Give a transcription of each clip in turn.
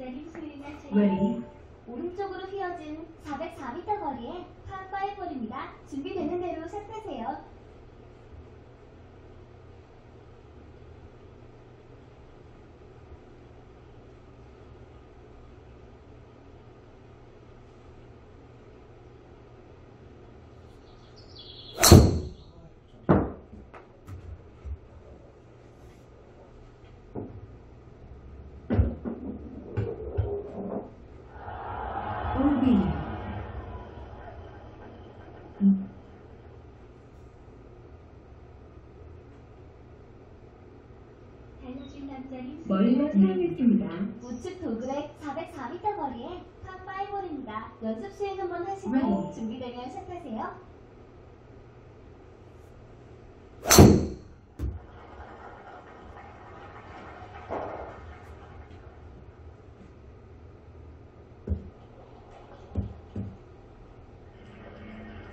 r 리 오른쪽으로 휘어진 404m 거리에 ruby. Hmm. 멀리가 사용했습니다. 우측 도그렉 404m 거리에 팝5홀입니다. 연습 시행 한번 하시고 네. 준비되면 시작하세요.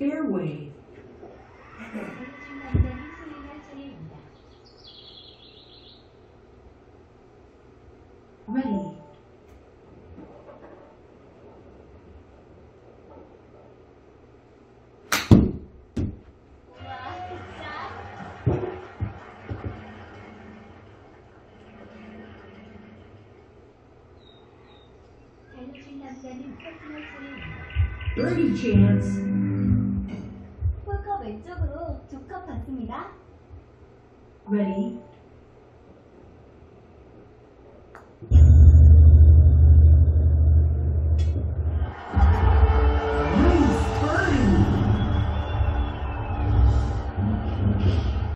airway. Ready. Birdie Chance. ready,